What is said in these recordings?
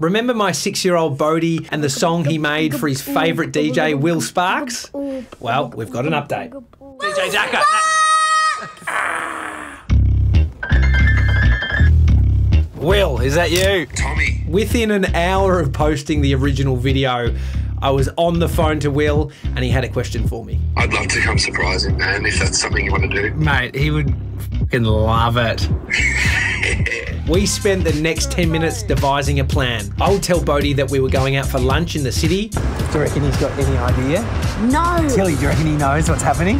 Remember my six year old Bodhi and the song he made for his favourite DJ, Will Sparks? Well, we've got an update. DJ Daka! Ah! Will, is that you? Tommy. Within an hour of posting the original video, I was on the phone to Will and he had a question for me. I'd love to come surprise him, man, if that's something you want to do. Mate, he would fucking love it. we spent the next 10 minutes devising a plan. I would tell Bodhi that we were going out for lunch in the city. Do you reckon he's got any idea? No. Tilly, do you reckon he knows what's happening?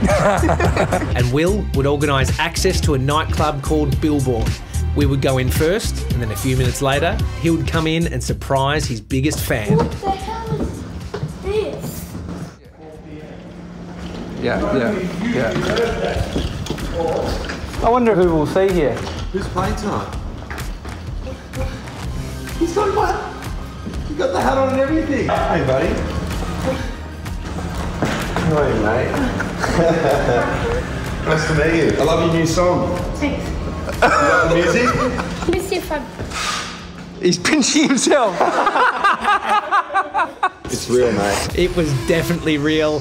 and Will would organise access to a nightclub called Billboard. We would go in first, and then a few minutes later, he would come in and surprise his biggest fan. What the hell is this? Yeah, yeah, yeah. I wonder who we'll see here. Who's playing tonight? He's got what? You got the hat on and everything. Hey, buddy. How are you, mate? nice to meet you. I love your new song. Thanks. You like the music? Let me see if I. He's pinching himself. It's real, mate. It was definitely real,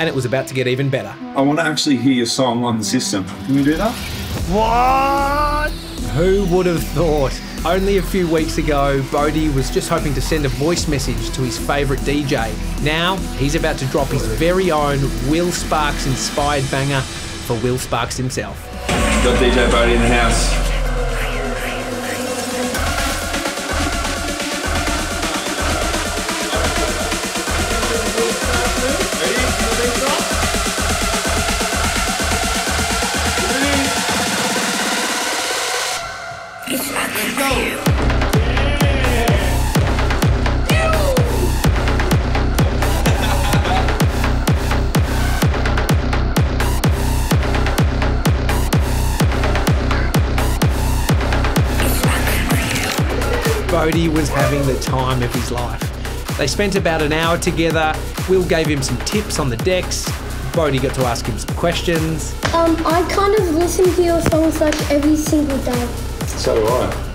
and it was about to get even better. I want to actually hear your song on the system. Can we do that? What? Who would have thought? Only a few weeks ago, Bodhi was just hoping to send a voice message to his favourite DJ. Now, he's about to drop his very own Will Sparks inspired banger for Will Sparks himself. Got DJ Bodhi in the house. Bodhi was having the time of his life. They spent about an hour together. Will gave him some tips on the decks. Bodhi got to ask him some questions. Um, I kind of listen to your songs like every single day. So do I.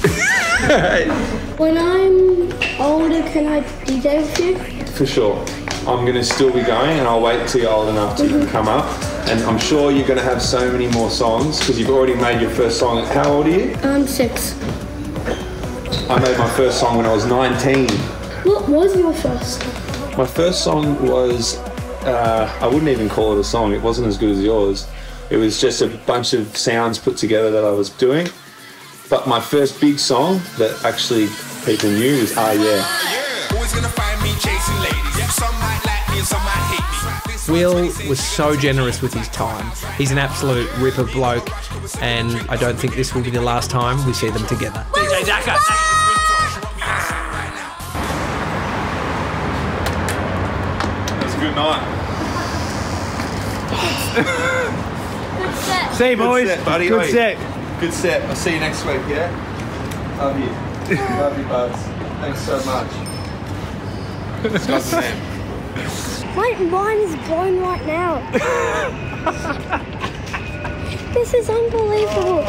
When I'm older, can I DJ with you? For sure. I'm going to still be going and I'll wait till you're old enough to come up. And I'm sure you're going to have so many more songs because you've already made your first song. How old are you? I'm six. I made my first song when I was 19. What was your first? My first song was, uh, I wouldn't even call it a song, it wasn't as good as yours. It was just a bunch of sounds put together that I was doing. But my first big song that actually people knew was Ah Yeah. Always gonna find me chasing ladies. Some might like me and some might hate me. Will was so generous with his time. He's an absolute ripper bloke, and I don't think this will be the last time we see them together. DJ Daka! It was a good night. Good set. See you, boys. set, buddy. Good Oi. set. Good set. I'll see you next week, yeah? Love you. Love you, buds. Thanks so much. Scott's the man. My mind is blown right now. this is unbelievable.